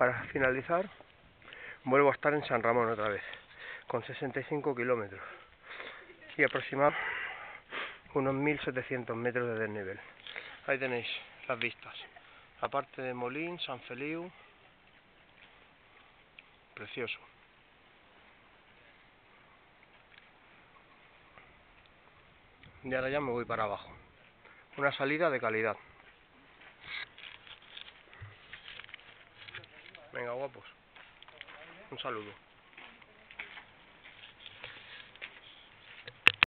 para finalizar, vuelvo a estar en San Ramón otra vez, con 65 kilómetros y aproximadamente unos 1700 metros de desnivel. Ahí tenéis las vistas. Aparte de Molín, San Feliu, precioso. Y ahora ya me voy para abajo. Una salida de calidad. Venga, guapos. Un saludo.